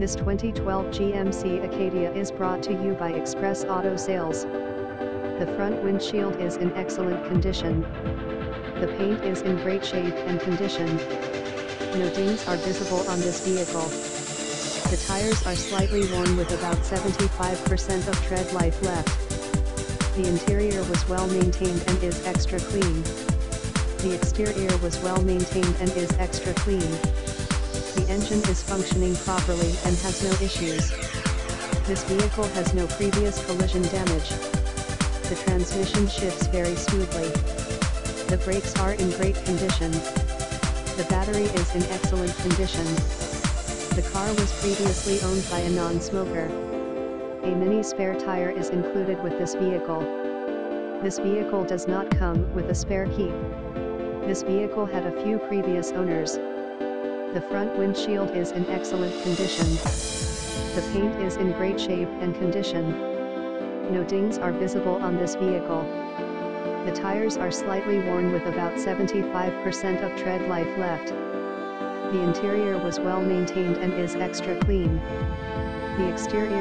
This 2012 GMC Acadia is brought to you by Express Auto Sales. The front windshield is in excellent condition. The paint is in great shape and condition. No dings are visible on this vehicle. The tires are slightly worn with about 75% of tread life left. The interior was well maintained and is extra clean. The exterior was well maintained and is extra clean. The engine is functioning properly and has no issues. This vehicle has no previous collision damage. The transmission shifts very smoothly. The brakes are in great condition. The battery is in excellent condition. The car was previously owned by a non-smoker. A mini spare tire is included with this vehicle. This vehicle does not come with a spare key. This vehicle had a few previous owners. The front windshield is in excellent condition. The paint is in great shape and condition. No dings are visible on this vehicle. The tires are slightly worn with about 75% of tread life left. The interior was well maintained and is extra clean. The exterior